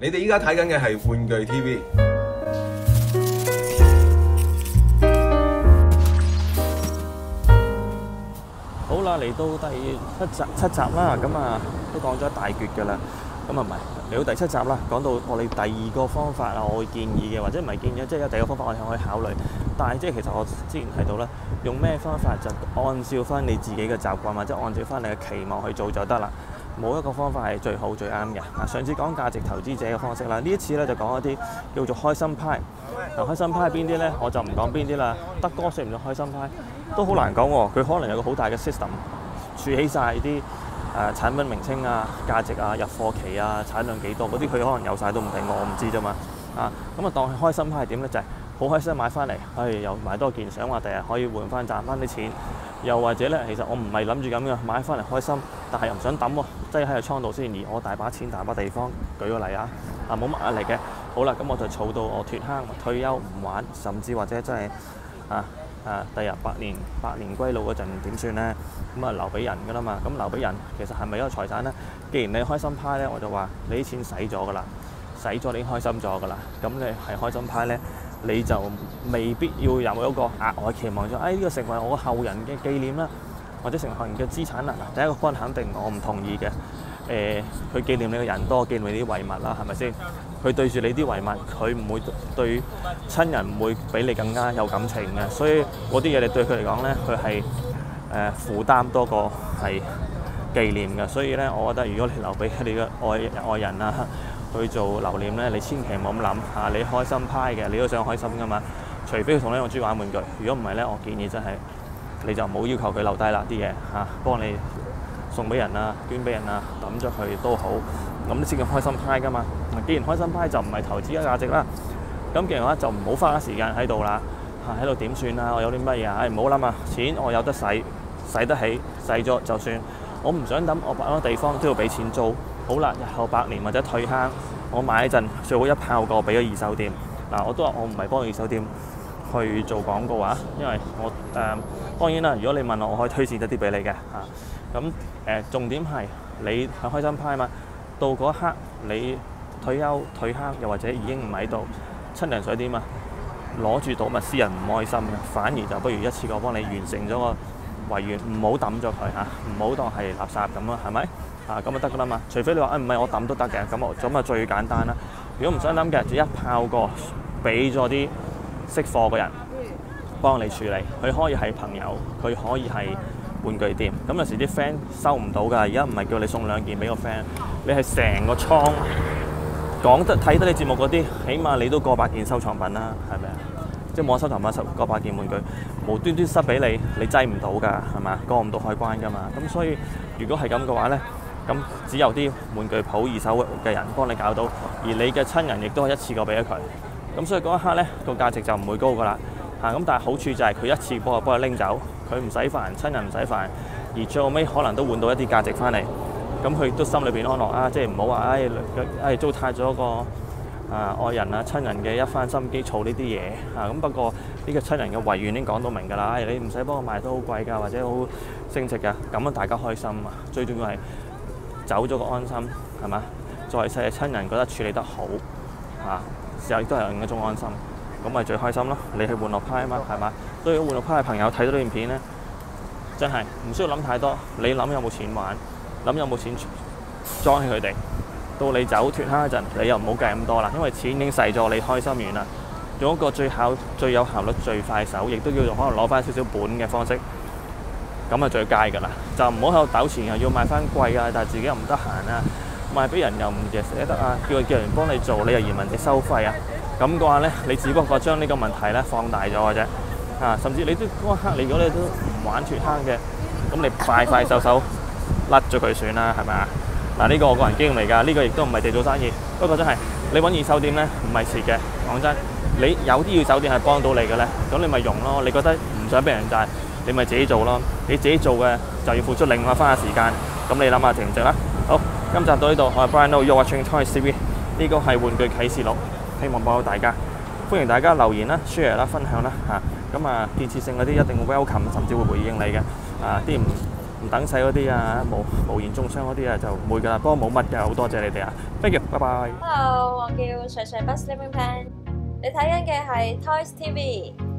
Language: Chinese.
你哋依家睇緊嘅係玩具 TV。好啦，嚟到第七集七集啦，咁啊都講咗一大橛㗎啦。咁啊唔係嚟到第七集啦，講到我哋第二個方法啊，我會建議嘅，或者唔係建議，即係有第二個方法我哋可以考慮。但係即係其實我之前提到啦，用咩方法就按照翻你自己嘅習慣，或者按照翻你嘅期望去做就得啦。冇一個方法係最好最啱嘅。嗱，上次講價值投資者嘅方式啦，呢一次咧就講一啲叫做開心派。嗱，開心派係邊啲咧？我就唔講邊啲啦。德哥算唔算開心派？都好難講喎。佢可能有個好大嘅 system，儲起晒啲誒產品名稱啊、價值啊、入貨期啊、產量幾多嗰啲，佢可能有晒都唔定，我唔知啫嘛。啊，咁啊當係開心派係點咧？就係、好開心買翻嚟，唉、又買多件，想話第日可以換翻賺翻啲錢。又或者咧，其實我唔係諗住咁嘅，買翻嚟開心，但係又唔想抌喎，擠喺個倉度先。而我大把錢、大把地方，舉個例啊，啊冇乜壓力嘅。好啦，咁我就儲到我脱坑、退休唔玩，甚至或者真係啊啊，第日百年百年歸老嗰陣點算咧？咁啊留俾人噶啦嘛。咁留俾人其實係咪一個財產咧？既然你開心派咧，我就話你啲錢使咗噶啦，使咗你已經開心咗噶啦。咁你係開心派咧？你就未必要有一個額外期望咗，哎呢、這個成為我後人嘅紀念啦，或者成為後人嘅資產啦。嗱，第一個分肯定我唔同意嘅。誒、佢紀念你嘅人多，紀念你啲遺物啦，係咪先？佢對住你啲遺物，佢唔會對親人唔會比你更加有感情嘅，所以嗰啲嘢你對佢嚟講咧，佢係誒負擔多過係紀念嘅。所以咧，我覺得如果你留俾你嘅愛愛人啊，去做留念咧，你千祈唔好咁諗嚇，你開心派嘅，你都想開心噶嘛。除非佢同你用豬玩玩具，如果唔係咧，我建議真係你就唔好要求佢留低啦啲嘢嚇，幫你送俾人啊、捐俾人啊、抌咗佢都好，咁你先叫開心派噶嘛。既然開心派就唔係投資嘅價值啦，咁既然話就唔好花時間喺度啦嚇，喺度點算啊？我有啲乜嘢啊？誒唔好諗啊，錢我有得使，使得起，使咗就算。我唔想抌，我擺嗰個地方都要俾錢租。好啦，日後百年或者退坑，我買一陣最好一炮過俾咗二手店。嗱，我都話我唔係幫二手店去做廣告啊，因為我誒、呃、當然啦，如果你問我，我可以推薦一啲俾你嘅嚇。咁、誒、重點係你係開心派嘛，到嗰一刻你退休退坑，又或者已經唔喺度，親人想點啊？攞住賭物私人唔開心嘅，反而就不如一次過幫你完成咗個遺願，唔好抌咗佢嚇，唔好當係垃圾咁咯，係咪？啊，咁就得噶啦嘛。除非你話啊，唔係我抌都得嘅，咁我咁啊最簡單啦。如果唔想抌嘅，就一炮過俾咗啲識貨嘅人幫你處理。佢可以係朋友，佢可以係玩具店。咁有時啲 friend 收唔到㗎，而家唔係叫你送兩件俾個 friend，你係成個倉講得睇得你節目嗰啲，起碼你都過百件收藏品啦，係咪啊？即係冇收藏品十過百件玩具，無端端塞俾你，你擠唔到㗎，係嘛？過唔到海關㗎嘛。咁所以如果係咁嘅話咧，咁只有啲玩具鋪二手嘅人幫你搞到，而你嘅親人亦都係一次過俾咗佢。咁所以嗰一刻咧，個價值就唔會高㗎啦。嚇、咁但係好處就係佢一次幫我幫佢拎走，佢唔使煩，親人唔使煩，而最後尾可能都換到一啲價值翻嚟。咁佢都心裏邊安樂啊，即係唔好話唉唉糟蹋咗個啊愛人啊親人嘅一番心機儲呢啲嘢啊。咁不過呢個親人嘅遺願已經講到明㗎啦，你唔使幫我賣都好貴㗎，或者好升值㗎，咁樣大家開心啊。最重要係走咗個安心係嘛？在世嘅親人覺得處理得好啊，時候亦都係另一種安心，咁咪最開心咯。你去玩樂派啊嘛，係嘛？所以玩樂派嘅朋友睇到呢段片咧，真係唔需要諗太多，你諗有冇錢玩，諗有冇錢裝起佢哋。到你走脱坑嗰陣，你又唔好計咁多啦，因為錢已經使咗，你開心完啦。用一個最效、最有效率、最快手，亦都叫做可能攞翻少少本嘅方式，咁啊最佳㗎啦。就唔好喺度糾纏，又要買翻貴啊，但係自己又唔得閒啊，賣俾人又唔捨得啊，叫佢叫人幫你做，你又嫌人哋收費啊。咁嘅話咧，你只不過將呢個問題咧放大咗嘅啫。啊，甚至你都嗰刻，你如果你都唔玩脱坑嘅，咁你快快手手甩咗佢算啦，係咪啊？嗱，呢個我個人經驗嚟㗎，呢、個亦都唔係地做生意。不過真係你揾二手店咧，唔係蝕嘅。講真，你有啲二手店係幫到你嘅咧，咁你咪用咯。你覺得唔想俾人賺，你咪自己做咯。你自己做嘅就要付出另外翻嘅時間。咁你諗下值唔值啦？好，今集到呢度，我係 Brian Lo，You're watching Toy TV。呢個係玩具啟示錄，希望幫到大家。歡迎大家留言啦、share 啦、分享啦嚇。咁啊，建設性嗰啲一定會 welcome，甚至會回應你嘅。啊，啲唔唔等使嗰啲啊，無無言中傷嗰啲啊就唔會㗎啦。不過冇乜嘅，好多謝你哋啊，thank you，拜拜。Hello，我叫水水不 Sleeping Pan 你睇緊嘅係 Toys TV。